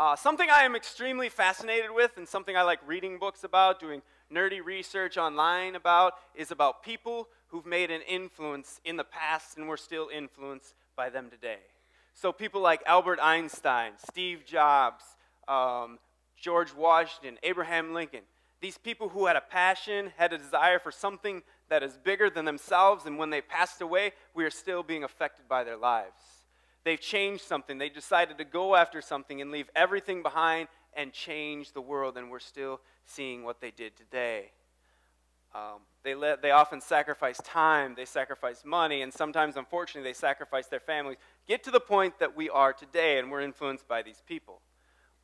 Uh, something I am extremely fascinated with and something I like reading books about, doing nerdy research online about, is about people who've made an influence in the past and we're still influenced by them today. So people like Albert Einstein, Steve Jobs, um, George Washington, Abraham Lincoln, these people who had a passion, had a desire for something that is bigger than themselves, and when they passed away, we are still being affected by their lives. They've changed something. They decided to go after something and leave everything behind and change the world, and we're still seeing what they did today. Um, they, let, they often sacrifice time, they sacrifice money, and sometimes, unfortunately, they sacrifice their families. Get to the point that we are today, and we're influenced by these people.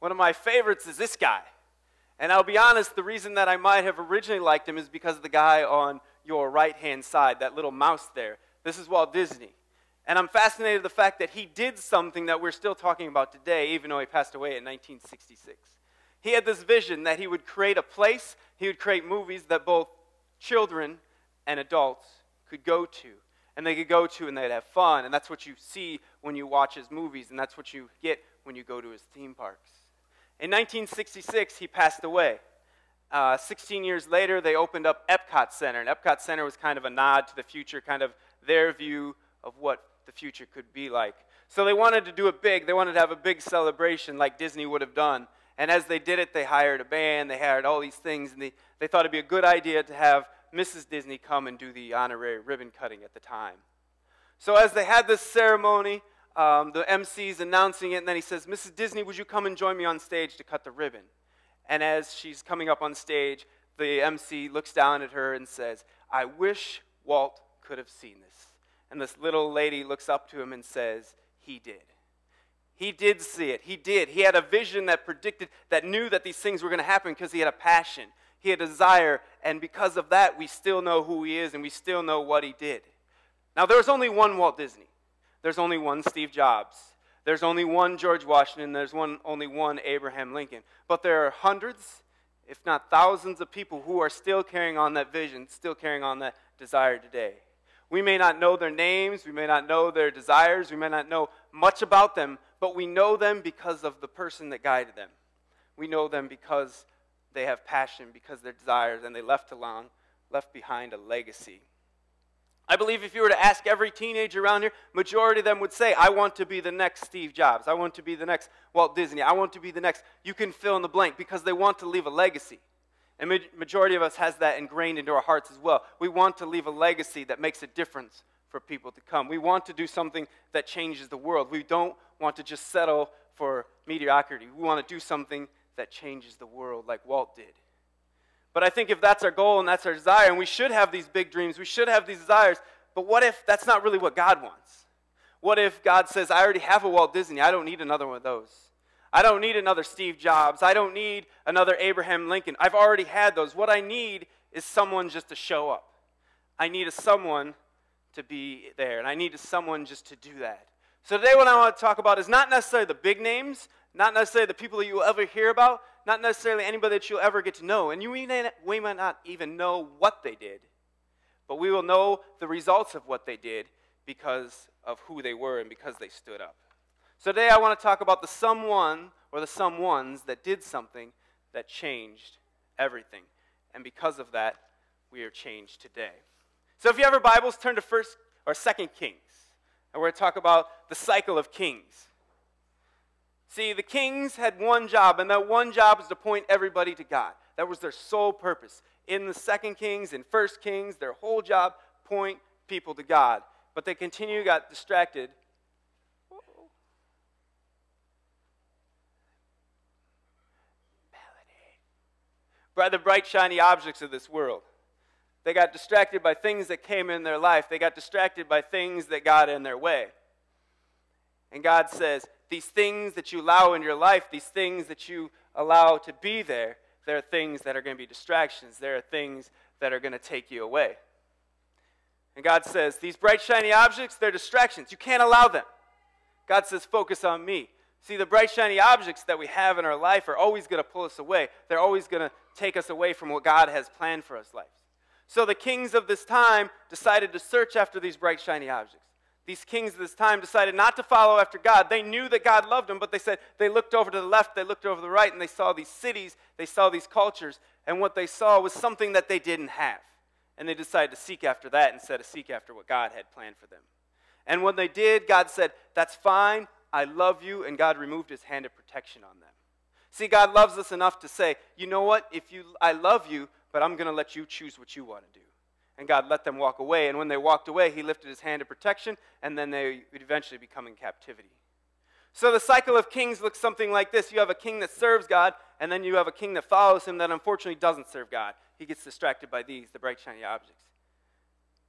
One of my favorites is this guy. And I'll be honest, the reason that I might have originally liked him is because of the guy on your right hand side, that little mouse there. This is Walt Disney. And I'm fascinated the fact that he did something that we're still talking about today, even though he passed away in 1966. He had this vision that he would create a place, he would create movies that both children and adults could go to. And they could go to and they'd have fun. And that's what you see when you watch his movies, and that's what you get when you go to his theme parks. In 1966, he passed away. Uh, 16 years later, they opened up Epcot Center. And Epcot Center was kind of a nod to the future, kind of their view of what the future could be like. So they wanted to do it big. They wanted to have a big celebration like Disney would have done. And as they did it, they hired a band, they hired all these things, and they, they thought it'd be a good idea to have Mrs. Disney come and do the honorary ribbon cutting at the time. So as they had this ceremony, um, the MC's announcing it, and then he says, Mrs. Disney, would you come and join me on stage to cut the ribbon? And as she's coming up on stage, the MC looks down at her and says, I wish Walt could have seen this. And this little lady looks up to him and says, He did. He did see it. He did. He had a vision that predicted, that knew that these things were going to happen because he had a passion. He had a desire. And because of that, we still know who he is and we still know what he did. Now, there's only one Walt Disney. There's only one Steve Jobs. There's only one George Washington. There's one, only one Abraham Lincoln. But there are hundreds, if not thousands, of people who are still carrying on that vision, still carrying on that desire today. We may not know their names, we may not know their desires, we may not know much about them, but we know them because of the person that guided them. We know them because they have passion, because their desires, and they left along, left behind a legacy. I believe if you were to ask every teenager around here, majority of them would say, I want to be the next Steve Jobs. I want to be the next Walt Disney. I want to be the next, you can fill in the blank, because they want to leave a legacy. And the majority of us has that ingrained into our hearts as well. We want to leave a legacy that makes a difference for people to come. We want to do something that changes the world. We don't want to just settle for mediocrity. We want to do something that changes the world like Walt did. But I think if that's our goal and that's our desire, and we should have these big dreams, we should have these desires, but what if that's not really what God wants? What if God says, I already have a Walt Disney, I don't need another one of those? I don't need another Steve Jobs. I don't need another Abraham Lincoln. I've already had those. What I need is someone just to show up. I need a someone to be there, and I need a someone just to do that. So today what I want to talk about is not necessarily the big names, not necessarily the people that you will ever hear about, not necessarily anybody that you'll ever get to know. And you may, we might not even know what they did, but we will know the results of what they did because of who they were and because they stood up. So today I want to talk about the someone or the someones that did something that changed everything. And because of that, we are changed today. So if you have your Bibles, turn to first or second Kings. And we're going to talk about the cycle of kings. See, the kings had one job, and that one job was to point everybody to God. That was their sole purpose. In the second kings and first kings, their whole job point people to God. But they continue got distracted by the bright, shiny objects of this world. They got distracted by things that came in their life. They got distracted by things that got in their way. And God says, These things that you allow in your life, these things that you allow to be there, there are things that are going to be distractions. There are things that are going to take you away. And God says, These bright, shiny objects, they're distractions. You can't allow them. God says, Focus on me. See, the bright, shiny objects that we have in our life are always going to pull us away. They're always going to take us away from what God has planned for us life. So the kings of this time decided to search after these bright, shiny objects. These kings of this time decided not to follow after God. They knew that God loved them, but they said they looked over to the left, they looked over to the right, and they saw these cities, they saw these cultures, and what they saw was something that they didn't have. And they decided to seek after that instead of seek after what God had planned for them. And when they did, God said, That's fine, I love you, and God removed his hand of protection on them. See, God loves us enough to say, You know what? If you I love you, but I'm going to let you choose what you want to do. And God let them walk away. And when they walked away, He lifted His hand of protection, and then they would eventually become in captivity. So the cycle of kings looks something like this you have a king that serves God, and then you have a king that follows him that unfortunately doesn't serve God. He gets distracted by these, the bright, shiny objects.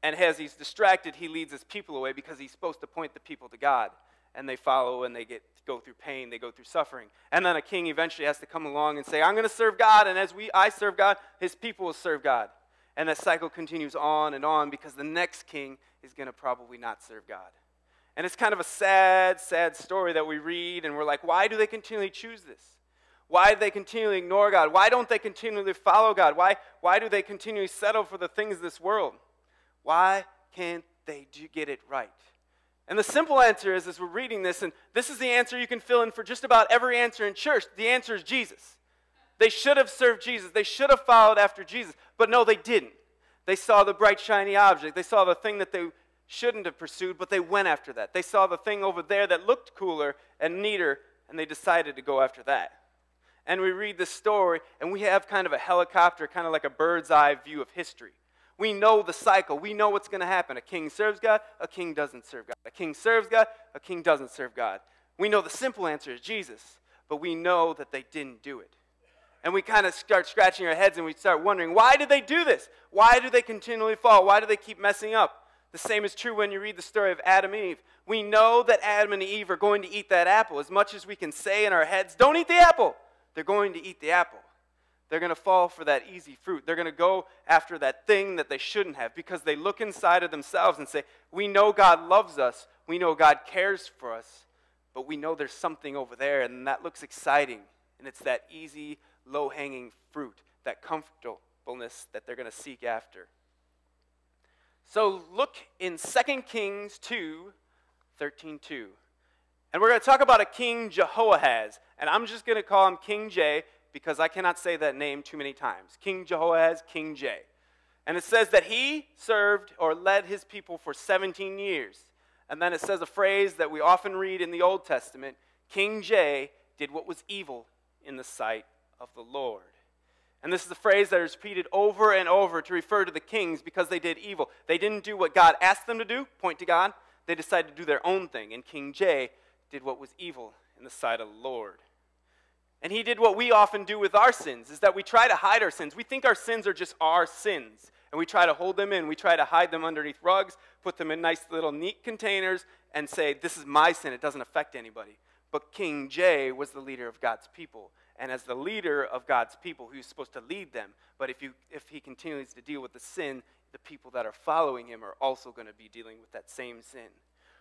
And as he's distracted, he leads his people away because he's supposed to point the people to God. And they follow and they get go through pain, they go through suffering. And then a king eventually has to come along and say, I'm going to serve God, and as we I serve God, his people will serve God. And that cycle continues on and on because the next king is going to probably not serve God. And it's kind of a sad, sad story that we read, and we're like, why do they continually choose this? Why do they continually ignore God? Why don't they continually follow God? Why, why do they continually settle for the things of this world? Why can't they do, get it right? And the simple answer is, as we're reading this, and this is the answer you can fill in for just about every answer in church, the answer is Jesus. They should have served Jesus. They should have followed after Jesus. But no, they didn't. They saw the bright, shiny object. They saw the thing that they shouldn't have pursued, but they went after that. They saw the thing over there that looked cooler and neater, and they decided to go after that. And we read this story, and we have kind of a helicopter, kind of like a bird's eye view of history. We know the cycle. We know what's going to happen. A king serves God, a king doesn't serve God. A king serves God, a king doesn't serve God. We know the simple answer is Jesus, but we know that they didn't do it and we kind of start scratching our heads and we start wondering why did they do this? Why do they continually fall? Why do they keep messing up? The same is true when you read the story of Adam and Eve. We know that Adam and Eve are going to eat that apple. As much as we can say in our heads, don't eat the apple, they're going to eat the apple. They're going to fall for that easy fruit. They're going to go after that thing that they shouldn't have because they look inside of themselves and say, We know God loves us. We know God cares for us. But we know there's something over there, and that looks exciting. And it's that easy low hanging fruit, that comfortableness that they're going to seek after. So look in 2 Kings 2 13 2. And we're going to talk about a king Jehoahaz. And I'm just going to call him King J because I cannot say that name too many times. King Jehoahaz, King J. And it says that he served or led his people for 17 years. And then it says a phrase that we often read in the Old Testament King J did what was evil in the sight of the Lord. And this is a phrase that is repeated over and over to refer to the kings because they did evil. They didn't do what God asked them to do, point to God. They decided to do their own thing. And King J did what was evil in the sight of the Lord. And he did what we often do with our sins, is that we try to hide our sins. We think our sins are just our sins. And we try to hold them in. We try to hide them underneath rugs, put them in nice little neat containers, and say, This is my sin. It doesn't affect anybody. But King J was the leader of God's people and as the leader of God's people who's supposed to lead them. But if, you, if he continues to deal with the sin, the people that are following him are also going to be dealing with that same sin.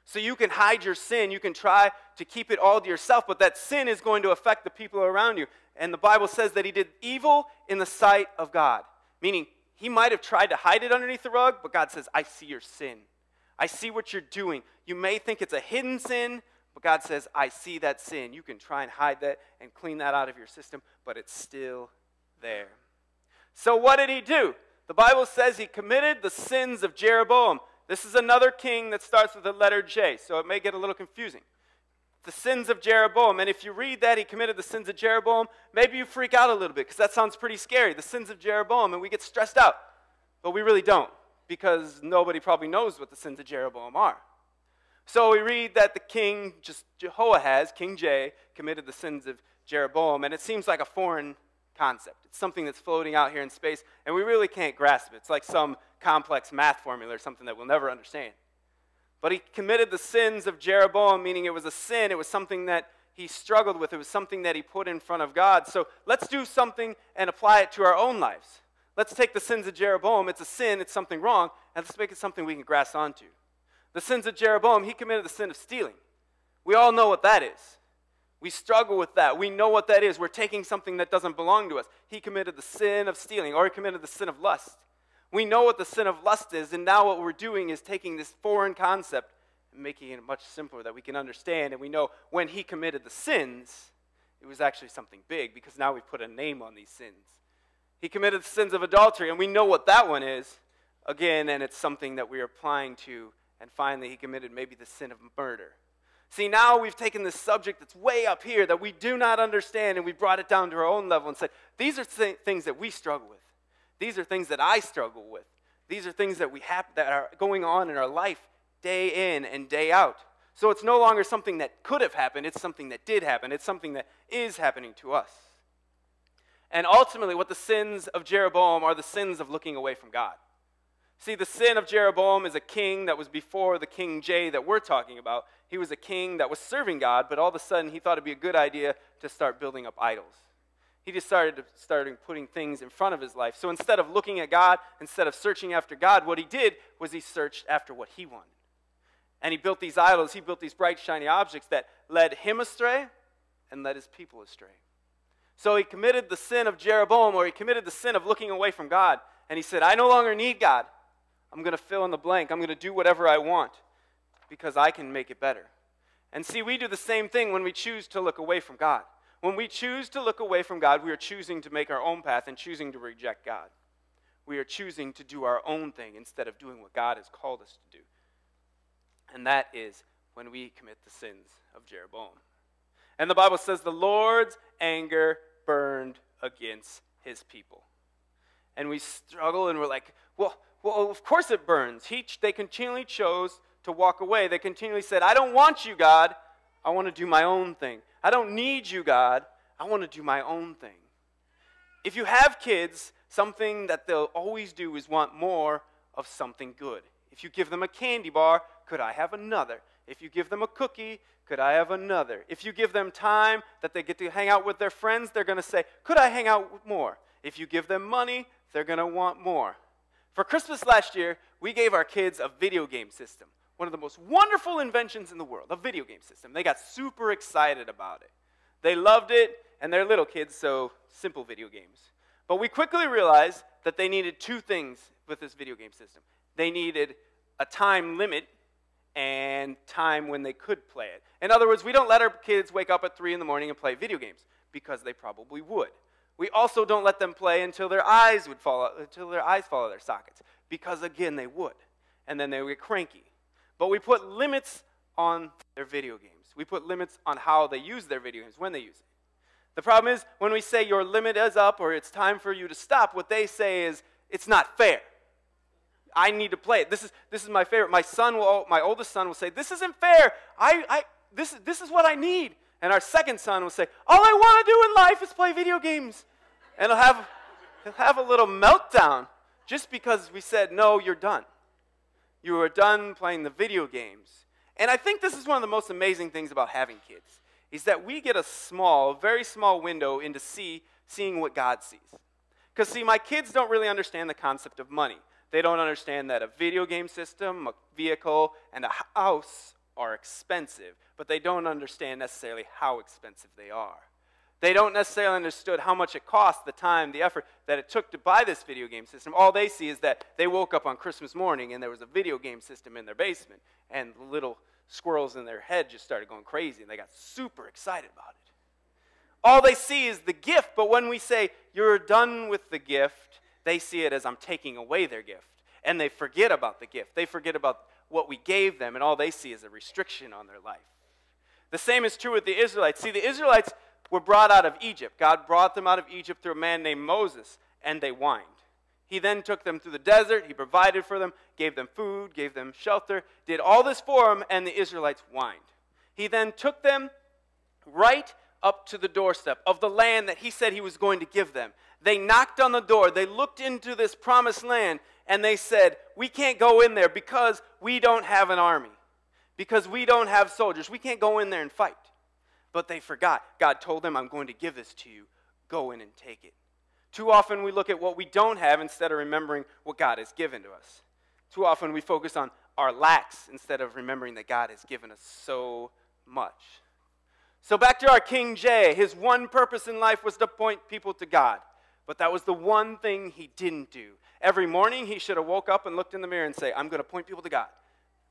So you can hide your sin, you can try to keep it all to yourself, but that sin is going to affect the people around you. And the Bible says that he did evil in the sight of God, meaning he might have tried to hide it underneath the rug, but God says, I see your sin. I see what you're doing. You may think it's a hidden sin, but God says, I see that sin. You can try and hide that and clean that out of your system, but it's still there. So, what did he do? The Bible says he committed the sins of Jeroboam. This is another king that starts with the letter J, so it may get a little confusing. The sins of Jeroboam. And if you read that, he committed the sins of Jeroboam, maybe you freak out a little bit because that sounds pretty scary. The sins of Jeroboam, and we get stressed out. But we really don't because nobody probably knows what the sins of Jeroboam are. So we read that the king, just Jehoahaz, King J, committed the sins of Jeroboam, and it seems like a foreign concept. It's something that's floating out here in space, and we really can't grasp it. It's like some complex math formula or something that we'll never understand. But he committed the sins of Jeroboam, meaning it was a sin, it was something that he struggled with, it was something that he put in front of God. So let's do something and apply it to our own lives. Let's take the sins of Jeroboam, it's a sin, it's something wrong, and let's make it something we can grasp onto. The sins of Jeroboam, he committed the sin of stealing. We all know what that is. We struggle with that. We know what that is. We're taking something that doesn't belong to us. He committed the sin of stealing, or he committed the sin of lust. We know what the sin of lust is, and now what we're doing is taking this foreign concept and making it much simpler that we can understand and we know when he committed the sins, it was actually something big because now we've put a name on these sins. He committed the sins of adultery, and we know what that one is. Again, and it's something that we're applying to. And finally, he committed maybe the sin of murder. See, now we've taken this subject that's way up here that we do not understand, and we brought it down to our own level and said, these are th- things that we struggle with. These are things that I struggle with. These are things that we have that are going on in our life day in and day out. So it's no longer something that could have happened, it's something that did happen. It's something that is happening to us. And ultimately, what the sins of Jeroboam are the sins of looking away from God. See, the sin of Jeroboam is a king that was before the King J that we're talking about. He was a king that was serving God, but all of a sudden he thought it'd be a good idea to start building up idols. He just started starting putting things in front of his life. So instead of looking at God, instead of searching after God, what he did was he searched after what he wanted. And he built these idols, he built these bright, shiny objects that led him astray and led his people astray. So he committed the sin of Jeroboam, or he committed the sin of looking away from God. And he said, I no longer need God. I'm going to fill in the blank. I'm going to do whatever I want because I can make it better. And see, we do the same thing when we choose to look away from God. When we choose to look away from God, we are choosing to make our own path and choosing to reject God. We are choosing to do our own thing instead of doing what God has called us to do. And that is when we commit the sins of Jeroboam. And the Bible says the Lord's anger burned against his people. And we struggle and we're like, well, well of course it burns. He, they continually chose to walk away. They continually said, I don't want you, God. I want to do my own thing. I don't need you, God. I want to do my own thing. If you have kids, something that they'll always do is want more of something good. If you give them a candy bar, could I have another? If you give them a cookie, could I have another? If you give them time that they get to hang out with their friends, they're going to say, Could I hang out more? If you give them money, they're going to want more. For Christmas last year, we gave our kids a video game system. One of the most wonderful inventions in the world, a video game system. They got super excited about it. They loved it, and they're little kids, so simple video games. But we quickly realized that they needed two things with this video game system. They needed a time limit and time when they could play it. In other words, we don't let our kids wake up at 3 in the morning and play video games because they probably would. We also don't let them play until their eyes would fall until their eyes fall out of their sockets because again they would. And then they would get cranky. But we put limits on their video games. We put limits on how they use their video games, when they use it. The problem is when we say your limit is up or it's time for you to stop, what they say is it's not fair. I need to play it. This is, this is my favorite. My son will, my oldest son will say, This isn't fair. I, I, this, this is what I need. And our second son will say, All I want to do in life is play video games. And he'll have, he'll have a little meltdown just because we said, No, you're done. You are done playing the video games. And I think this is one of the most amazing things about having kids is that we get a small, very small window into see, seeing what God sees. Because, see, my kids don't really understand the concept of money. They don't understand that a video game system, a vehicle, and a house are expensive, but they don't understand necessarily how expensive they are. They don't necessarily understood how much it cost, the time, the effort that it took to buy this video game system. All they see is that they woke up on Christmas morning and there was a video game system in their basement, and little squirrels in their head just started going crazy, and they got super excited about it. All they see is the gift, but when we say, You're done with the gift, they see it as I'm taking away their gift. And they forget about the gift. They forget about what we gave them, and all they see is a restriction on their life. The same is true with the Israelites. See, the Israelites were brought out of Egypt. God brought them out of Egypt through a man named Moses, and they whined. He then took them through the desert. He provided for them, gave them food, gave them shelter, did all this for them, and the Israelites whined. He then took them right up to the doorstep of the land that he said he was going to give them. They knocked on the door. They looked into this promised land and they said, We can't go in there because we don't have an army, because we don't have soldiers. We can't go in there and fight. But they forgot. God told them, I'm going to give this to you. Go in and take it. Too often we look at what we don't have instead of remembering what God has given to us. Too often we focus on our lacks instead of remembering that God has given us so much. So, back to our King J. His one purpose in life was to point people to God. But that was the one thing he didn't do. Every morning he should have woke up and looked in the mirror and say, I'm going to point people to God.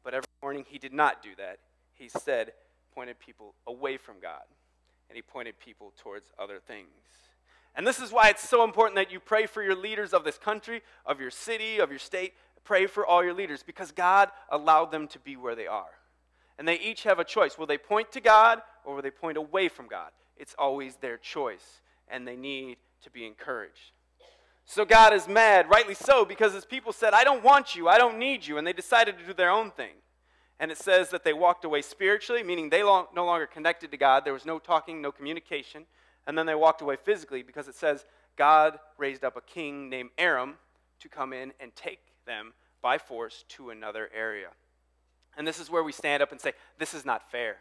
But every morning he did not do that. He said, pointed people away from God, and he pointed people towards other things. And this is why it's so important that you pray for your leaders of this country, of your city, of your state. Pray for all your leaders because God allowed them to be where they are. And they each have a choice. Will they point to God or will they point away from God? It's always their choice, and they need to be encouraged. So God is mad, rightly so, because his people said, I don't want you, I don't need you, and they decided to do their own thing. And it says that they walked away spiritually, meaning they no longer connected to God. There was no talking, no communication. And then they walked away physically because it says God raised up a king named Aram to come in and take them by force to another area. And this is where we stand up and say, This is not fair.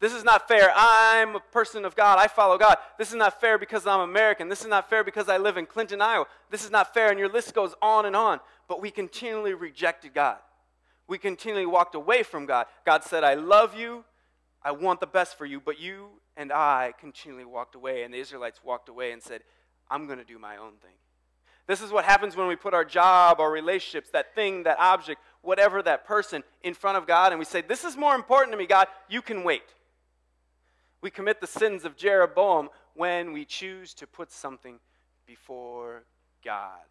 This is not fair. I'm a person of God. I follow God. This is not fair because I'm American. This is not fair because I live in Clinton, Iowa. This is not fair. And your list goes on and on. But we continually rejected God. We continually walked away from God. God said, I love you. I want the best for you. But you and I continually walked away. And the Israelites walked away and said, I'm going to do my own thing. This is what happens when we put our job, our relationships, that thing, that object, whatever that person in front of God, and we say, This is more important to me, God. You can wait. We commit the sins of Jeroboam when we choose to put something before God.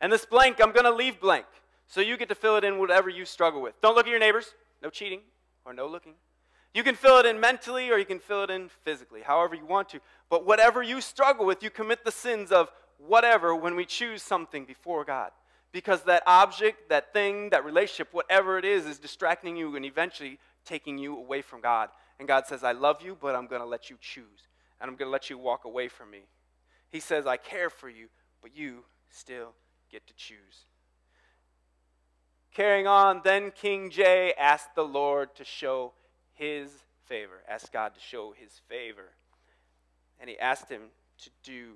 And this blank, I'm going to leave blank. So you get to fill it in whatever you struggle with. Don't look at your neighbors. No cheating or no looking. You can fill it in mentally or you can fill it in physically, however you want to. But whatever you struggle with, you commit the sins of whatever when we choose something before God. Because that object, that thing, that relationship, whatever it is, is distracting you and eventually taking you away from God. And God says, I love you, but I'm going to let you choose. And I'm going to let you walk away from me. He says, I care for you, but you still get to choose. Carrying on, then King J asked the Lord to show his favor, asked God to show his favor. And he asked him to do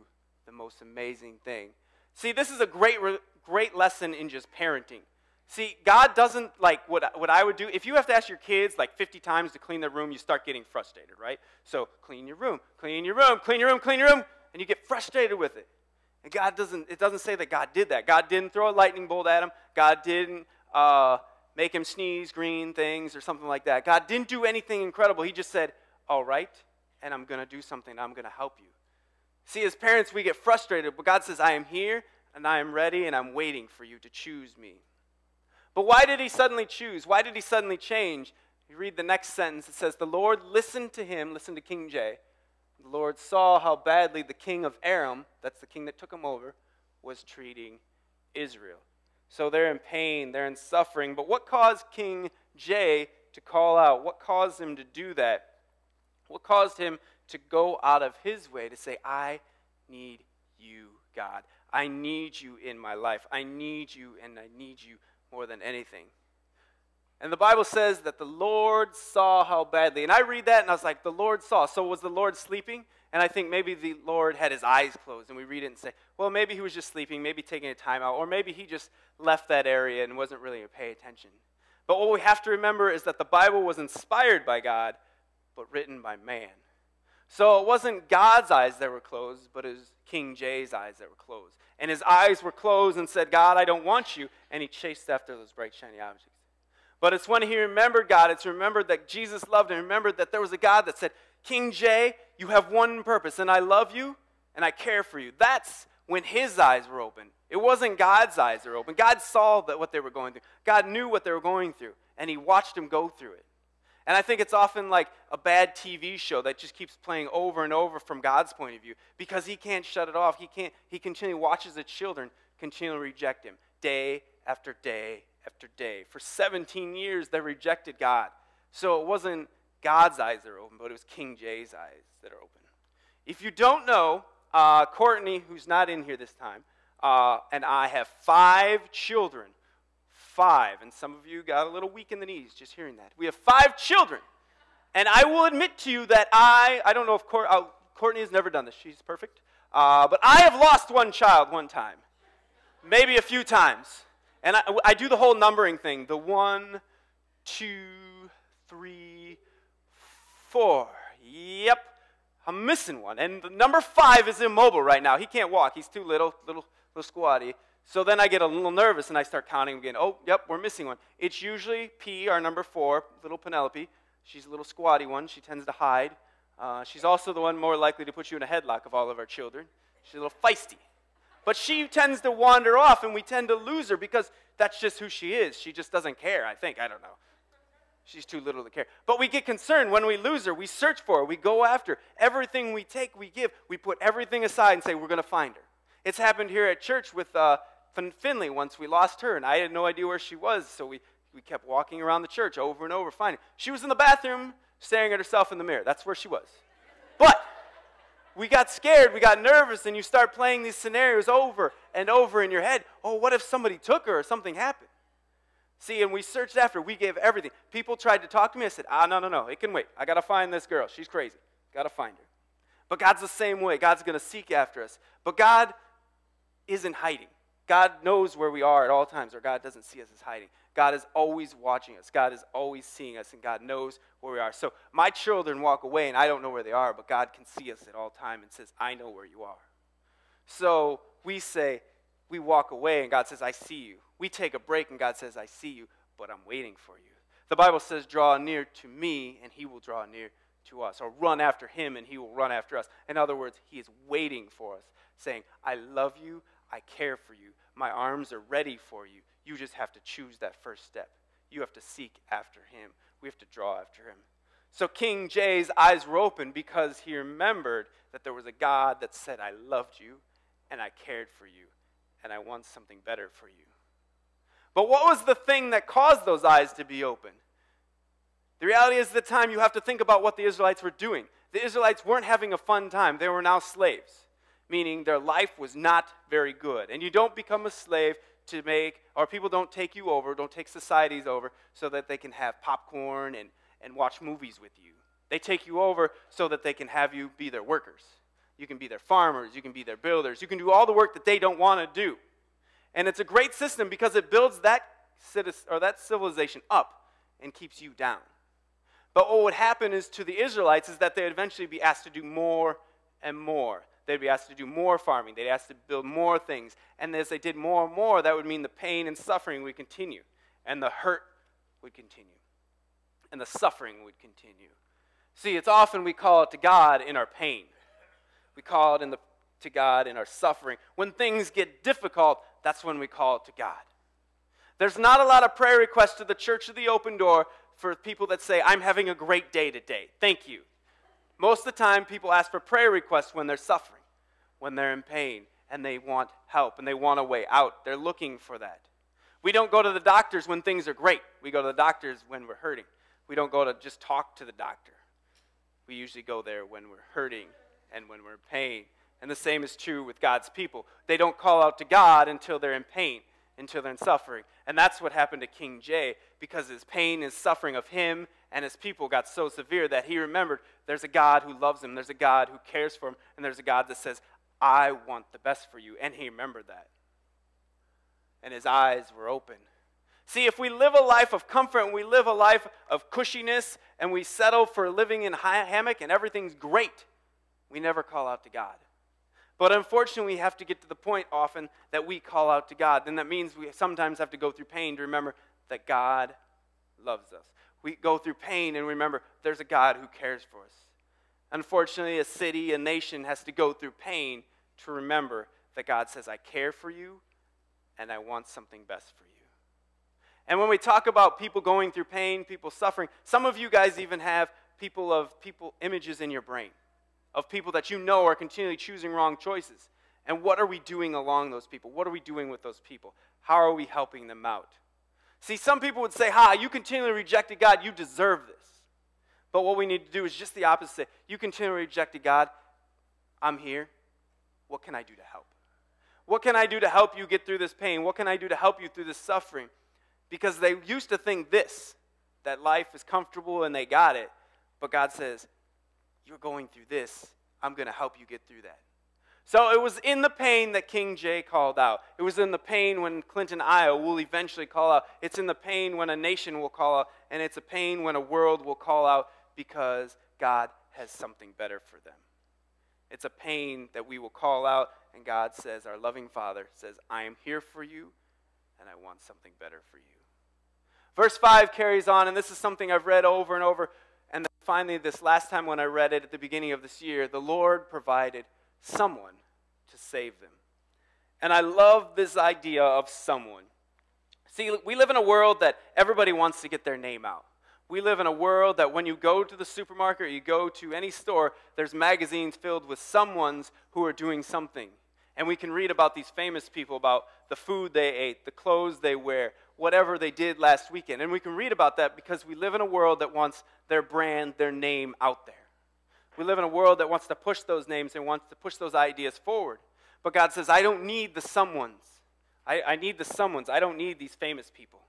the most amazing thing. See, this is a great, great lesson in just parenting. See, God doesn't like what, what I would do. If you have to ask your kids like 50 times to clean their room, you start getting frustrated, right? So clean your room, clean your room, clean your room, clean your room, and you get frustrated with it. And God doesn't, it doesn't say that God did that. God didn't throw a lightning bolt at him. God didn't uh, make him sneeze green things or something like that. God didn't do anything incredible. He just said, all right, and I'm going to do something. I'm going to help you. See, as parents, we get frustrated, but God says, I am here and I am ready and I'm waiting for you to choose me. But why did he suddenly choose? Why did he suddenly change? You read the next sentence. It says, The Lord listened to him, listen to King J. The Lord saw how badly the king of Aram, that's the king that took him over, was treating Israel. So they're in pain, they're in suffering. But what caused King J to call out? What caused him to do that? What caused him to go out of his way to say, I need you, God. I need you in my life. I need you, and I need you more than anything. And the Bible says that the Lord saw how badly. And I read that and I was like, the Lord saw. So was the Lord sleeping? And I think maybe the Lord had his eyes closed. And we read it and say, well, maybe he was just sleeping, maybe taking a time out, or maybe he just left that area and wasn't really paying attention. But what we have to remember is that the Bible was inspired by God, but written by man. So it wasn't God's eyes that were closed, but it was King Jay's eyes that were closed. And his eyes were closed and said, God, I don't want you. And he chased after those bright, shiny objects. But it's when he remembered God, it's remembered that Jesus loved him, remembered that there was a God that said, King Jay, you have one purpose, and I love you and I care for you. That's when his eyes were open. It wasn't God's eyes that were open. God saw that what they were going through. God knew what they were going through, and he watched them go through it. And I think it's often like a bad TV show that just keeps playing over and over from God's point of view because he can't shut it off. He can't he continually watches the children continually reject him day after day after day. For 17 years they rejected God. So it wasn't God's eyes that are open, but it was King Jay's eyes that are open. If you don't know, uh, Courtney, who's not in here this time, uh, and I have five children five, and some of you got a little weak in the knees just hearing that. We have five children. And I will admit to you that I, I don't know if Court, uh, Courtney has never done this, she's perfect. Uh, but I have lost one child one time, maybe a few times. And I, I do the whole numbering thing the one, two, three, four. Yep, I'm missing one. And the number five is immobile right now. He can't walk, he's too little, little, little squatty. So then I get a little nervous and I start counting again. Oh, yep, we're missing one. It's usually P, our number four, little Penelope. She's a little squatty one. She tends to hide. Uh, she's also the one more likely to put you in a headlock of all of our children. She's a little feisty. But she tends to wander off, and we tend to lose her because that's just who she is. She just doesn't care, I think. I don't know. She's too little to care. But we get concerned when we lose her. We search for her. We go after her. Everything we take, we give. We put everything aside and say, we're going to find her. It's happened here at church with uh, Finley once. We lost her, and I had no idea where she was, so we, we kept walking around the church over and over finding. She was in the bathroom staring at herself in the mirror. That's where she was. But we got scared, we got nervous, and you start playing these scenarios over and over in your head. Oh, what if somebody took her or something happened? See, and we searched after, we gave everything. People tried to talk to me. I said, ah, no, no, no, it can wait. I got to find this girl. She's crazy. Got to find her. But God's the same way. God's going to seek after us. But God isn't hiding. God knows where we are at all times, or God doesn't see us as hiding. God is always watching us. God is always seeing us, and God knows where we are. So my children walk away, and I don't know where they are, but God can see us at all time and says, I know where you are. So we say, we walk away, and God says, I see you. We take a break, and God says, I see you, but I'm waiting for you. The Bible says, draw near to me, and he will draw near to us. Or run after him, and he will run after us. In other words, he is waiting for us, saying, I love you, I care for you, my arms are ready for you. You just have to choose that first step. You have to seek after him. We have to draw after him. So King Jay's eyes were open because he remembered that there was a God that said, I loved you and I cared for you and I want something better for you. But what was the thing that caused those eyes to be open? The reality is, the time, you have to think about what the Israelites were doing. The Israelites weren't having a fun time, they were now slaves, meaning their life was not very good. And you don't become a slave to make, or people don't take you over, don't take societies over, so that they can have popcorn and, and watch movies with you. They take you over so that they can have you be their workers. You can be their farmers, you can be their builders, you can do all the work that they don't want to do. And it's a great system because it builds that, citizen, or that civilization up and keeps you down. But what would happen is to the Israelites is that they'd eventually be asked to do more and more. They'd be asked to do more farming. They'd asked to build more things. And as they did more and more, that would mean the pain and suffering would continue, and the hurt would continue, and the suffering would continue. See, it's often we call it to God in our pain. We call it in the, to God in our suffering. When things get difficult, that's when we call it to God. There's not a lot of prayer requests to the Church of the Open Door for people that say, I'm having a great day today. Thank you. Most of the time, people ask for prayer requests when they're suffering when they're in pain and they want help and they want a way out. They're looking for that. We don't go to the doctors when things are great. We go to the doctors when we're hurting. We don't go to just talk to the doctor. We usually go there when we're hurting and when we're in pain. And the same is true with God's people. They don't call out to God until they're in pain, until they're in suffering. And that's what happened to King Jay because his pain and suffering of him and his people got so severe that he remembered there's a God who loves him, there's a God who cares for him, and there's a God that says, I want the best for you. And he remembered that. And his eyes were open. See, if we live a life of comfort and we live a life of cushiness and we settle for living in a hammock and everything's great, we never call out to God. But unfortunately, we have to get to the point often that we call out to God. Then that means we sometimes have to go through pain to remember that God loves us. We go through pain and remember there's a God who cares for us. Unfortunately, a city, a nation has to go through pain to remember that God says, I care for you and I want something best for you. And when we talk about people going through pain, people suffering, some of you guys even have people of people images in your brain of people that you know are continually choosing wrong choices. And what are we doing along those people? What are we doing with those people? How are we helping them out? See, some people would say, Ha, you continually rejected God, you deserve this. But what we need to do is just the opposite. You continually rejected God. I'm here. What can I do to help? What can I do to help you get through this pain? What can I do to help you through this suffering? Because they used to think this that life is comfortable and they got it. But God says, You're going through this. I'm going to help you get through that. So it was in the pain that King Jay called out. It was in the pain when Clinton, Iowa will eventually call out. It's in the pain when a nation will call out. And it's a pain when a world will call out because God has something better for them. It's a pain that we will call out, and God says, Our loving Father says, I am here for you, and I want something better for you. Verse 5 carries on, and this is something I've read over and over. And finally, this last time when I read it at the beginning of this year, the Lord provided someone to save them. And I love this idea of someone. See, we live in a world that everybody wants to get their name out. We live in a world that when you go to the supermarket or you go to any store, there's magazines filled with someone's who are doing something. And we can read about these famous people, about the food they ate, the clothes they wear, whatever they did last weekend. And we can read about that because we live in a world that wants their brand, their name out there. We live in a world that wants to push those names and wants to push those ideas forward. But God says, I don't need the someones. I, I need the someones. I don't need these famous people.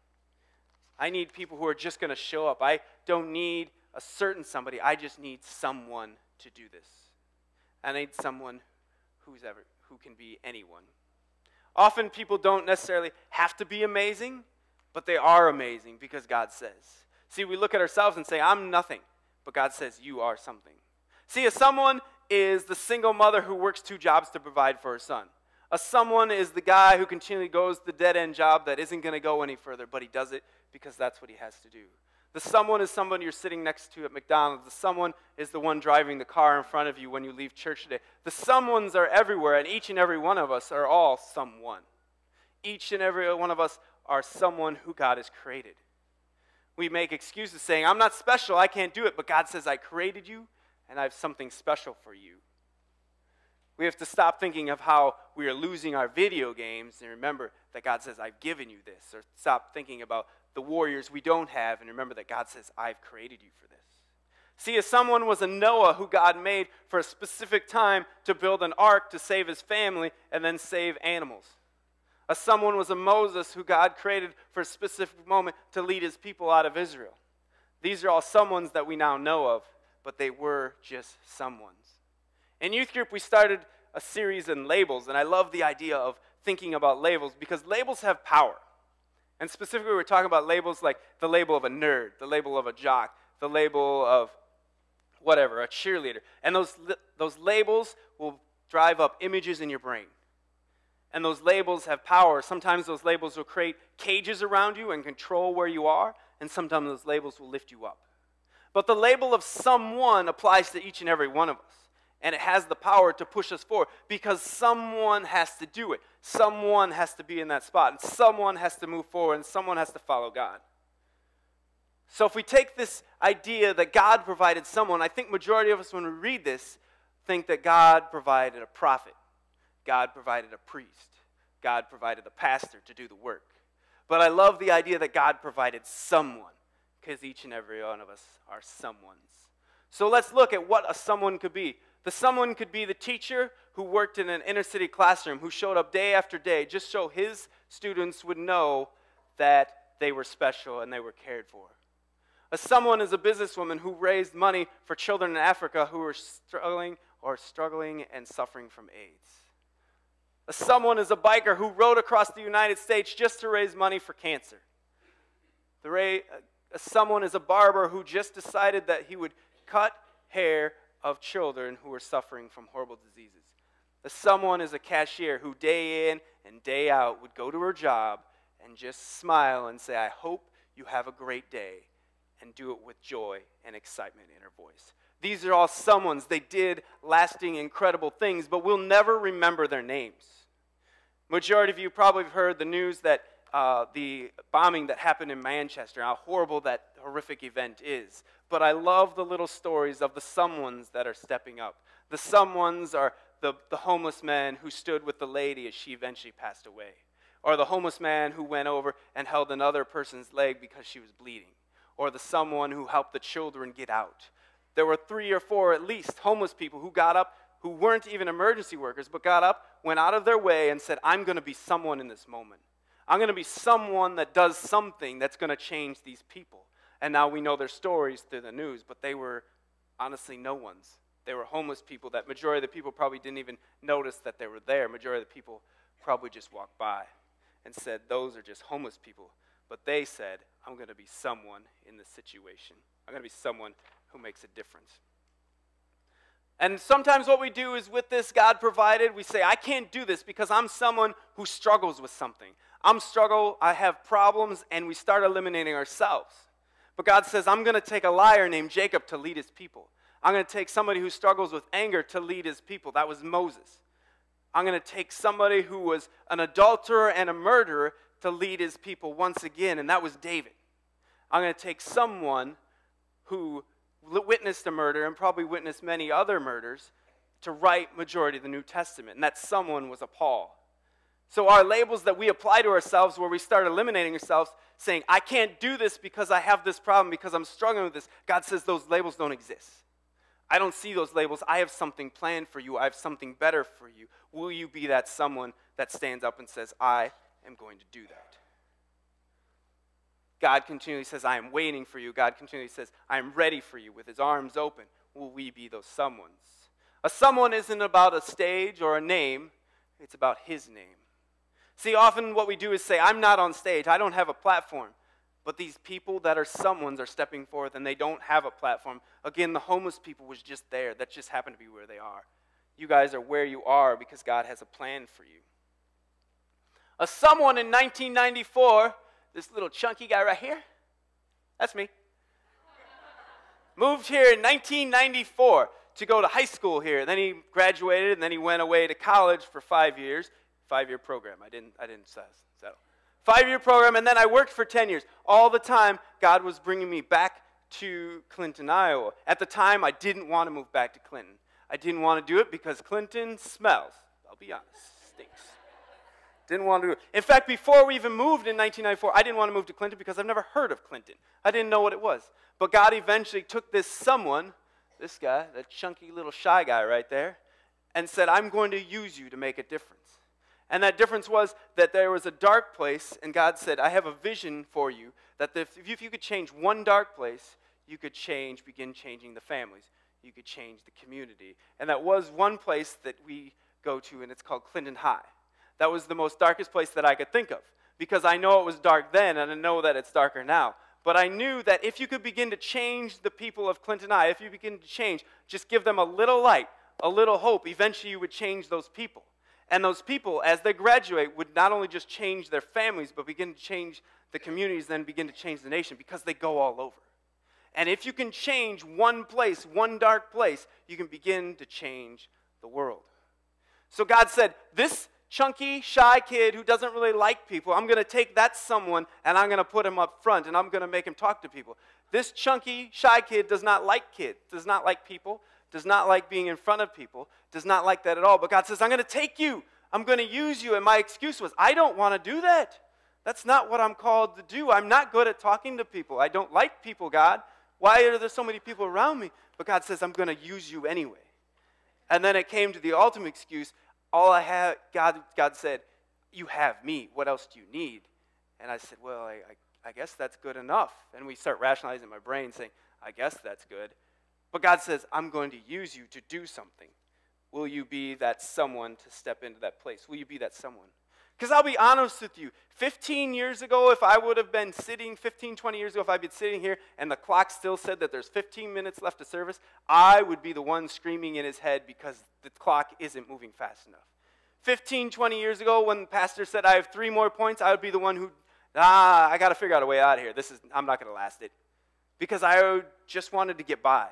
I need people who are just going to show up. I don't need a certain somebody. I just need someone to do this. I need someone who's ever who can be anyone. Often people don't necessarily have to be amazing, but they are amazing because God says. See, we look at ourselves and say, I'm nothing, but God says, You are something. See, if someone is the single mother who works two jobs to provide for her son. A someone is the guy who continually goes the dead end job that isn't going to go any further, but he does it because that's what he has to do. The someone is someone you're sitting next to at McDonald's. The someone is the one driving the car in front of you when you leave church today. The someones are everywhere, and each and every one of us are all someone. Each and every one of us are someone who God has created. We make excuses saying, I'm not special, I can't do it, but God says, I created you and I have something special for you. We have to stop thinking of how we are losing our video games and remember that God says, I've given you this. Or stop thinking about the warriors we don't have and remember that God says, I've created you for this. See, if someone was a Noah who God made for a specific time to build an ark to save his family and then save animals. A someone was a Moses who God created for a specific moment to lead his people out of Israel. These are all someones that we now know of but they were just someone's. In youth group, we started a series in labels, and I love the idea of thinking about labels because labels have power. And specifically, we're talking about labels like the label of a nerd, the label of a jock, the label of whatever, a cheerleader. And those, those labels will drive up images in your brain. And those labels have power. Sometimes those labels will create cages around you and control where you are, and sometimes those labels will lift you up. But the label of someone applies to each and every one of us. And it has the power to push us forward because someone has to do it. Someone has to be in that spot. And someone has to move forward. And someone has to follow God. So if we take this idea that God provided someone, I think majority of us when we read this think that God provided a prophet. God provided a priest. God provided a pastor to do the work. But I love the idea that God provided someone because each and every one of us are someone's. So let's look at what a someone could be. The someone could be the teacher who worked in an inner city classroom, who showed up day after day just so his students would know that they were special and they were cared for. A someone is a businesswoman who raised money for children in Africa who were struggling or struggling and suffering from AIDS. A someone is a biker who rode across the United States just to raise money for cancer. The someone is a barber who just decided that he would cut hair of children who were suffering from horrible diseases. The someone is a cashier who day in and day out would go to her job and just smile and say, I hope you have a great day, and do it with joy and excitement in her voice. These are all someone's. They did lasting, incredible things, but we'll never remember their names. Majority of you probably have heard the news that uh, the bombing that happened in Manchester, how horrible that horrific event is. But I love the little stories of the someones that are stepping up. The someones are the, the homeless man who stood with the lady as she eventually passed away, or the homeless man who went over and held another person's leg because she was bleeding, or the someone who helped the children get out. There were three or four at least homeless people who got up who weren't even emergency workers, but got up, went out of their way, and said, I'm going to be someone in this moment. I'm going to be someone that does something that's going to change these people. And now we know their stories through the news, but they were honestly no ones. They were homeless people that majority of the people probably didn't even notice that they were there. Majority of the people probably just walked by and said, Those are just homeless people. But they said, I'm going to be someone in this situation. I'm going to be someone who makes a difference. And sometimes what we do is with this God provided, we say, I can't do this because I'm someone who struggles with something. I'm struggle, I have problems, and we start eliminating ourselves. But God says, I'm going to take a liar named Jacob to lead his people. I'm going to take somebody who struggles with anger to lead his people. That was Moses. I'm going to take somebody who was an adulterer and a murderer to lead his people once again, and that was David. I'm going to take someone who witnessed a murder and probably witnessed many other murders to write majority of the New Testament, and that someone was a Paul. So our labels that we apply to ourselves where we start eliminating ourselves, saying, I can't do this because I have this problem, because I'm struggling with this, God says those labels don't exist. I don't see those labels. I have something planned for you. I have something better for you. Will you be that someone that stands up and says, I am going to do that? God continually says, I am waiting for you. God continually says, I am ready for you with his arms open. Will we be those someones? A someone isn't about a stage or a name, it's about his name. See, often what we do is say, I'm not on stage, I don't have a platform. But these people that are someone's are stepping forth and they don't have a platform. Again, the homeless people was just there. That just happened to be where they are. You guys are where you are because God has a plan for you. A someone in 1994 this little chunky guy right here, that's me. Moved here in 1994 to go to high school here. And Then he graduated, and then he went away to college for five years. Five-year program. I didn't. I didn't settle. Five-year program, and then I worked for 10 years. All the time, God was bringing me back to Clinton, Iowa. At the time, I didn't want to move back to Clinton. I didn't want to do it because Clinton smells. I'll be honest, stinks. Didn't want to do it. In fact, before we even moved in 1994, I didn't want to move to Clinton because I've never heard of Clinton. I didn't know what it was. But God eventually took this someone, this guy, that chunky little shy guy right there, and said, I'm going to use you to make a difference. And that difference was that there was a dark place, and God said, I have a vision for you that if, if you could change one dark place, you could change, begin changing the families. You could change the community. And that was one place that we go to, and it's called Clinton High. That was the most darkest place that I could think of because I know it was dark then and I know that it's darker now. But I knew that if you could begin to change the people of Clinton High, if you begin to change, just give them a little light, a little hope, eventually you would change those people. And those people, as they graduate, would not only just change their families, but begin to change the communities, then begin to change the nation because they go all over. And if you can change one place, one dark place, you can begin to change the world. So God said, This chunky, shy kid who doesn't really like people, I'm going to take that someone and I'm going to put him up front and I'm going to make him talk to people. This chunky, shy kid does not like kids, does not like people, does not like being in front of people, does not like that at all. But God says, I'm going to take you, I'm going to use you. And my excuse was, I don't want to do that. That's not what I'm called to do. I'm not good at talking to people. I don't like people, God. Why are there so many people around me? But God says, I'm going to use you anyway. And then it came to the ultimate excuse all I have, God, God said, You have me. What else do you need? And I said, Well, I, I, I guess that's good enough. And we start rationalizing my brain, saying, I guess that's good. But God says, I'm going to use you to do something. Will you be that someone to step into that place? Will you be that someone? Because I'll be honest with you, 15 years ago, if I would have been sitting, 15, 20 years ago, if I'd been sitting here and the clock still said that there's 15 minutes left to service, I would be the one screaming in his head because the clock isn't moving fast enough. 15, 20 years ago, when the pastor said, I have three more points, I would be the one who, ah, I got to figure out a way out of here. This is, I'm not going to last it. Because I just wanted to get by.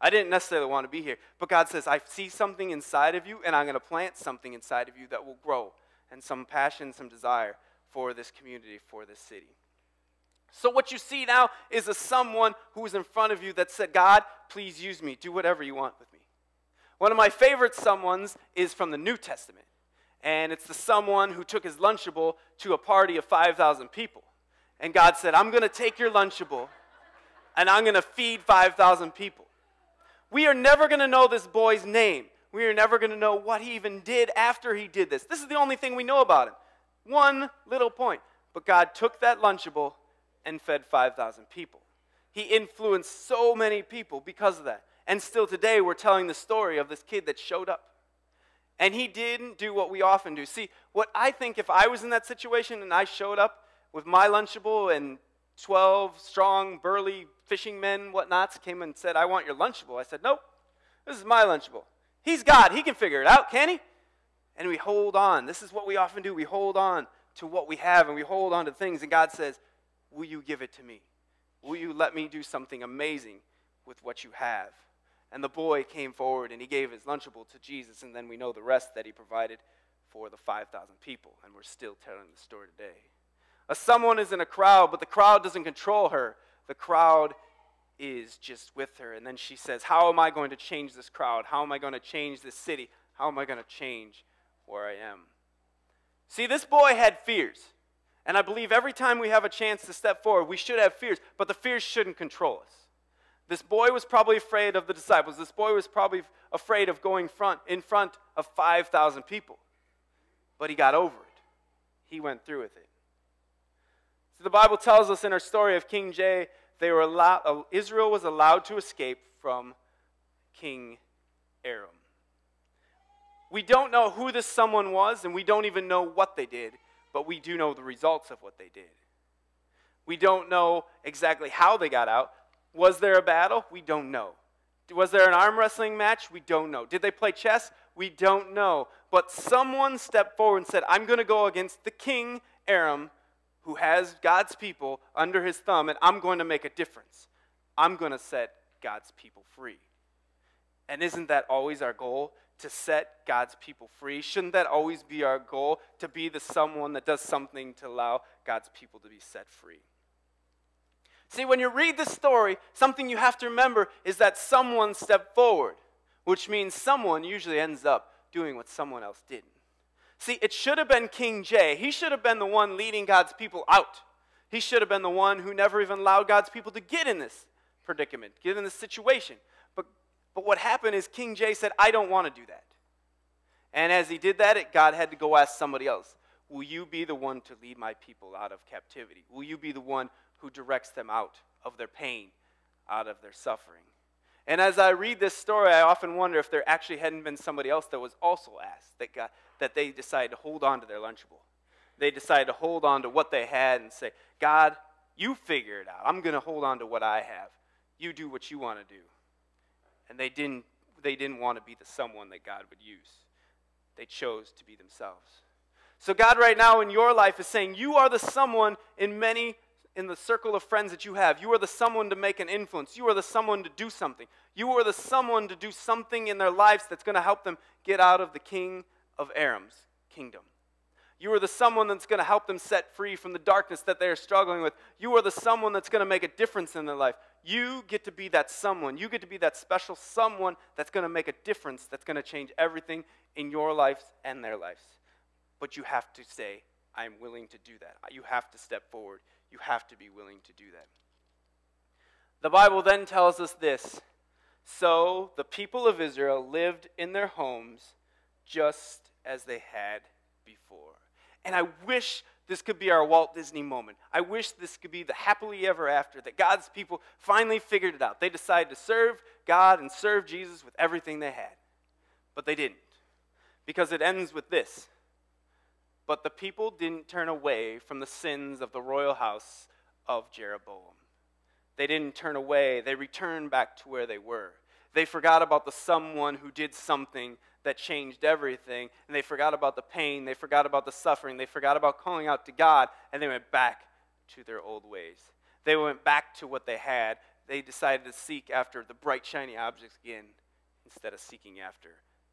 I didn't necessarily want to be here. But God says, I see something inside of you, and I'm going to plant something inside of you that will grow and some passion, some desire for this community, for this city. So, what you see now is a someone who is in front of you that said, God, please use me. Do whatever you want with me. One of my favorite someones is from the New Testament. And it's the someone who took his Lunchable to a party of 5,000 people. And God said, I'm going to take your Lunchable and I'm going to feed 5,000 people. We are never going to know this boy's name. We are never going to know what he even did after he did this. This is the only thing we know about him. One little point. But God took that Lunchable and fed 5,000 people. He influenced so many people because of that. And still today, we're telling the story of this kid that showed up. And he didn't do what we often do. See, what I think if I was in that situation and I showed up with my Lunchable and 12 strong, burly fishing men, whatnots, came and said, I want your Lunchable. I said, nope, This is my Lunchable. He's God. He can figure it out, can he? And we hold on. This is what we often do. We hold on to what we have and we hold on to things. And God says, Will you give it to me? Will you let me do something amazing with what you have? And the boy came forward and he gave his Lunchable to Jesus. And then we know the rest that he provided for the 5,000 people. And we're still telling the story today. A someone is in a crowd, but the crowd doesn't control her. The crowd is just with her. And then she says, How am I going to change this crowd? How am I going to change this city? How am I going to change where I am? See, this boy had fears. And I believe every time we have a chance to step forward, we should have fears, but the fears shouldn't control us. This boy was probably afraid of the disciples. This boy was probably afraid of going front, in front of 5,000 people. But he got over it. He went through with it. So the Bible tells us in our story of King Jay they were allowed, uh, Israel was allowed to escape from King Aram. We don't know who this someone was, and we don't even know what they did, but we do know the results of what they did. We don't know exactly how they got out. Was there a battle? We don't know. Was there an arm wrestling match? We don't know. Did they play chess? We don't know. But someone stepped forward and said, I'm going to go against the king, Aram, who has God's people under his thumb, and I'm going to make a difference. I'm going to set God's people free. And isn't that always our goal? To set God's people free? Shouldn't that always be our goal? To be the someone that does something to allow God's people to be set free? See, when you read this story, something you have to remember is that someone stepped forward, which means someone usually ends up doing what someone else didn't. See, it should have been King Jay. He should have been the one leading God's people out. He should have been the one who never even allowed God's people to get in this predicament, get in this situation. But, but what happened is King Jay said, I don't want to do that. And as he did that, it, God had to go ask somebody else, Will you be the one to lead my people out of captivity? Will you be the one who directs them out of their pain, out of their suffering? And as I read this story, I often wonder if there actually hadn't been somebody else that was also asked, that God, that they decided to hold on to their Lunchable. They decided to hold on to what they had and say, God, you figure it out. I'm going to hold on to what I have. You do what you want to do. And they didn't, they didn't want to be the someone that God would use. They chose to be themselves. So, God, right now in your life is saying, You are the someone in many in the circle of friends that you have. You are the someone to make an influence. You are the someone to do something. You are the someone to do something in their lives that's going to help them get out of the king of Aram's kingdom. You are the someone that's going to help them set free from the darkness that they are struggling with. You are the someone that's going to make a difference in their life. You get to be that someone. You get to be that special someone that's going to make a difference, that's going to change everything in your lives and their lives. But you have to say, I am willing to do that. You have to step forward. You have to be willing to do that. The Bible then tells us this So the people of Israel lived in their homes just as they had before. And I wish this could be our Walt Disney moment. I wish this could be the happily ever after that God's people finally figured it out. They decided to serve God and serve Jesus with everything they had. But they didn't. Because it ends with this. But the people didn't turn away from the sins of the royal house of Jeroboam. They didn't turn away, they returned back to where they were. They forgot about the someone who did something that changed everything. And they forgot about the pain, they forgot about the suffering, they forgot about calling out to God, and they went back to their old ways. They went back to what they had. They decided to seek after the bright, shiny objects again instead of seeking after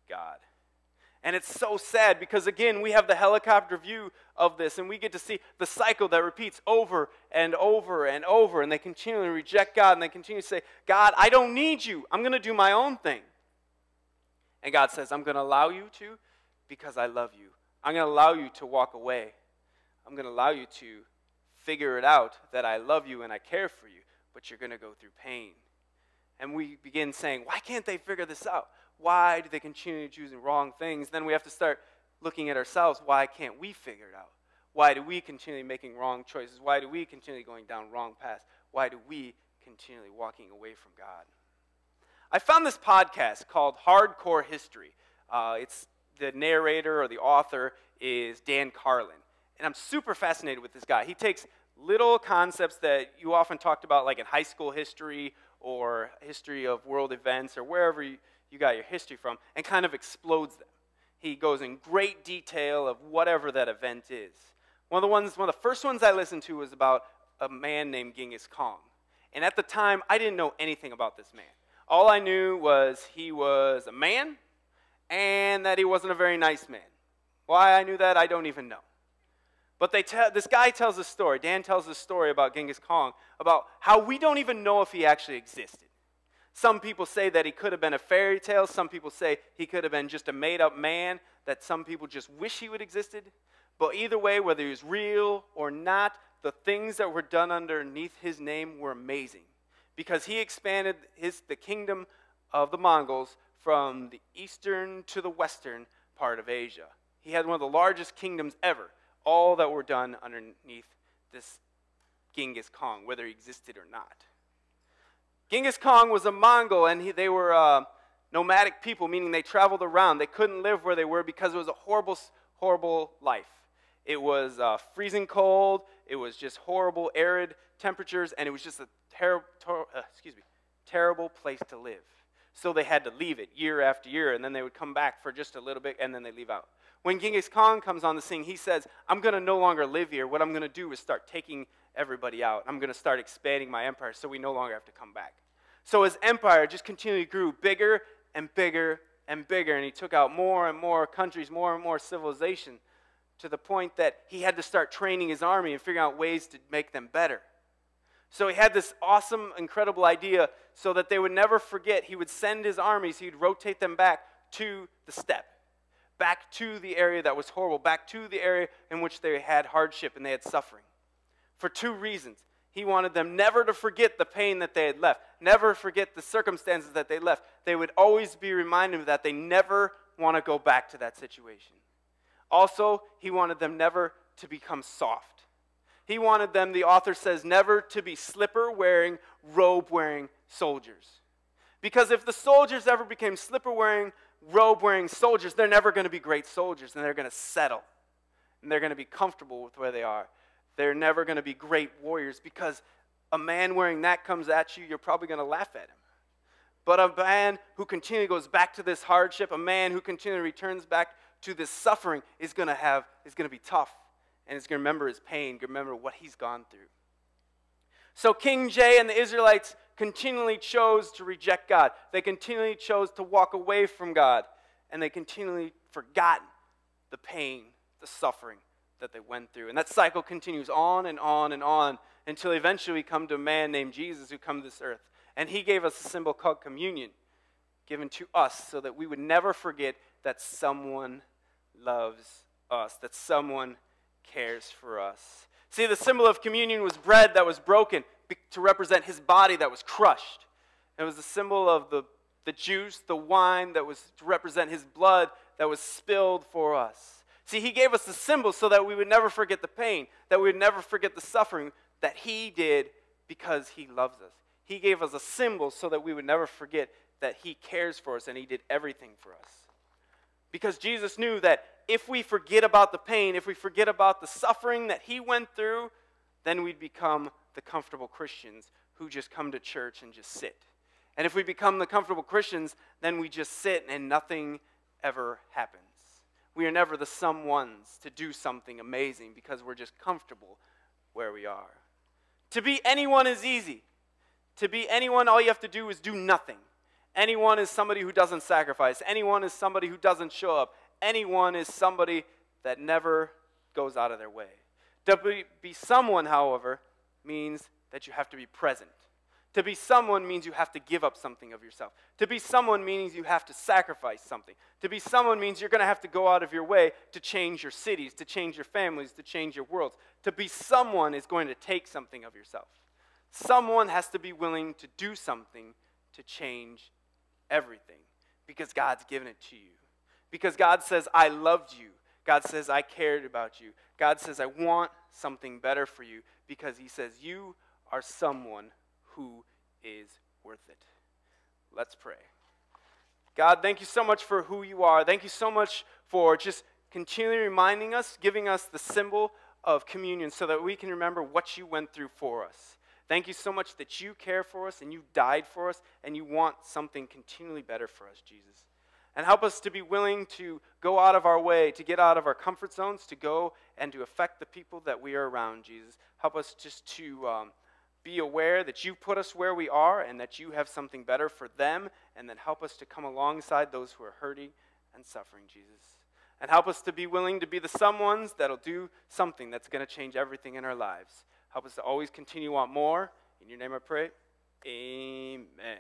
God. And it's so sad because, again, we have the helicopter view of this, and we get to see the cycle that repeats over and over and over. And they continually reject God, and they continue to say, God, I don't need you. I'm going to do my own thing. And God says, I'm going to allow you to because I love you. I'm going to allow you to walk away. I'm going to allow you to figure it out that I love you and I care for you, but you're going to go through pain. And we begin saying, why can't they figure this out? Why do they continue choosing wrong things? Then we have to start looking at ourselves. Why can't we figure it out? Why do we continue making wrong choices? Why do we continue going down wrong paths? Why do we continually walking away from God? I found this podcast called Hardcore History. Uh, it's the narrator or the author is Dan Carlin. And I'm super fascinated with this guy. He takes little concepts that you often talked about, like in high school history or history of world events or wherever you, you got your history from, and kind of explodes them. He goes in great detail of whatever that event is. One of the ones, one of the first ones I listened to was about a man named Genghis Khan. And at the time, I didn't know anything about this man. All I knew was he was a man and that he wasn't a very nice man. Why I knew that, I don't even know. But they tell, this guy tells a story. Dan tells a story about Genghis Khan, about how we don't even know if he actually existed. Some people say that he could have been a fairy tale. Some people say he could have been just a made up man that some people just wish he would existed. But either way, whether he was real or not, the things that were done underneath his name were amazing because he expanded his, the kingdom of the Mongols from the eastern to the western part of Asia. He had one of the largest kingdoms ever, all that were done underneath this Genghis Khan, whether he existed or not. Genghis Khan was a Mongol, and he, they were uh, nomadic people, meaning they traveled around. They couldn't live where they were because it was a horrible, horrible life. It was uh, freezing cold. It was just horrible, arid temperatures, and it was just a terrible, ter- uh, excuse me, terrible place to live. So they had to leave it year after year, and then they would come back for just a little bit, and then they leave out. When Genghis Khan comes on the scene, he says, I'm going to no longer live here. What I'm going to do is start taking everybody out. I'm going to start expanding my empire so we no longer have to come back. So his empire just continually grew bigger and bigger and bigger, and he took out more and more countries, more and more civilization to the point that he had to start training his army and figuring out ways to make them better. So he had this awesome, incredible idea so that they would never forget. He would send his armies, he'd rotate them back to the steppe, back to the area that was horrible, back to the area in which they had hardship and they had suffering. For two reasons. He wanted them never to forget the pain that they had left, never forget the circumstances that they left. They would always be reminded that. They never want to go back to that situation. Also, he wanted them never to become soft. He wanted them, the author says, never to be slipper wearing, robe wearing soldiers. Because if the soldiers ever became slipper wearing, robe wearing soldiers, they're never going to be great soldiers and they're going to settle. And they're going to be comfortable with where they are. They're never going to be great warriors because a man wearing that comes at you, you're probably going to laugh at him. But a man who continually goes back to this hardship, a man who continually returns back to this suffering is going to have is going to be tough and is going to remember his pain, remember what he's gone through. So King Jay and the Israelites continually chose to reject God. They continually chose to walk away from God, and they continually forgot the pain, the suffering that they went through. And that cycle continues on and on and on until eventually we come to a man named Jesus who comes to this earth. And he gave us a symbol called communion, given to us so that we would never forget that someone loves us, that someone cares for us. See, the symbol of communion was bread that was broken to represent his body that was crushed. It was the symbol of the, the juice, the wine that was to represent his blood that was spilled for us. See, he gave us the symbol so that we would never forget the pain, that we would never forget the suffering that he did because he loves us. He gave us a symbol so that we would never forget that he cares for us and he did everything for us. Because Jesus knew that if we forget about the pain, if we forget about the suffering that he went through, then we'd become the comfortable Christians who just come to church and just sit. And if we become the comfortable Christians, then we just sit and nothing ever happens. We are never the some ones to do something amazing because we're just comfortable where we are. To be anyone is easy. To be anyone, all you have to do is do nothing. Anyone is somebody who doesn't sacrifice. Anyone is somebody who doesn't show up anyone is somebody that never goes out of their way. To be, be someone, however, means that you have to be present. To be someone means you have to give up something of yourself. To be someone means you have to sacrifice something. To be someone means you're going to have to go out of your way to change your cities, to change your families, to change your worlds. To be someone is going to take something of yourself. Someone has to be willing to do something to change everything because God's given it to you. Because God says, I loved you. God says, I cared about you. God says, I want something better for you because He says, You are someone who is worth it. Let's pray. God, thank you so much for who you are. Thank you so much for just continually reminding us, giving us the symbol of communion so that we can remember what you went through for us. Thank you so much that you care for us and you died for us and you want something continually better for us, Jesus. And help us to be willing to go out of our way, to get out of our comfort zones, to go and to affect the people that we are around, Jesus. Help us just to um, be aware that you put us where we are and that you have something better for them, and then help us to come alongside those who are hurting and suffering, Jesus. And help us to be willing to be the someones that'll do something that's going to change everything in our lives. Help us to always continue want more. In your name I pray. Amen.